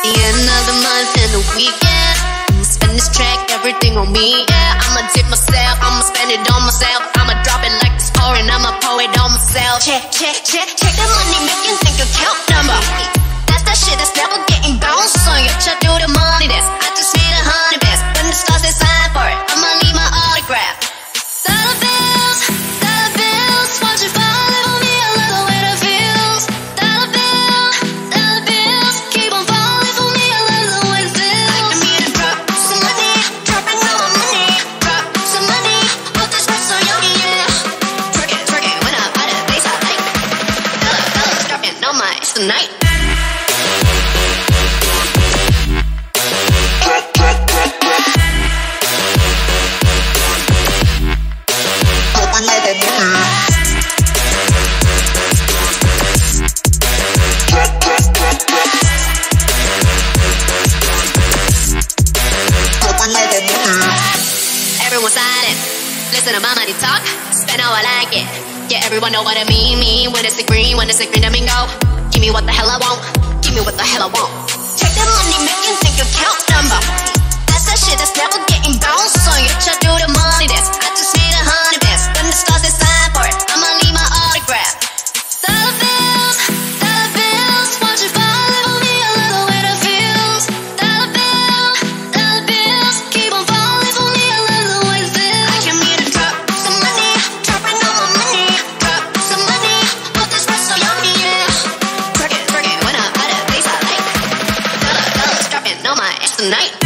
The end of the month and the weekend. I'ma spend this check, everything on me. Yeah, I'ma tip myself, I'ma spend it on myself. I'ma drop it like it's pouring, I'ma pour it on myself. Check, check, check, check the money making, think account number. Velma. It's the night. Everyone silent. Listen to my money talk. Spend how I like it. Yeah, everyone know what I mean, mean. When it's the green, when it's the green domingo Give me what the hell I want, give me what the hell I want. Check the money making, think you count number. tonight.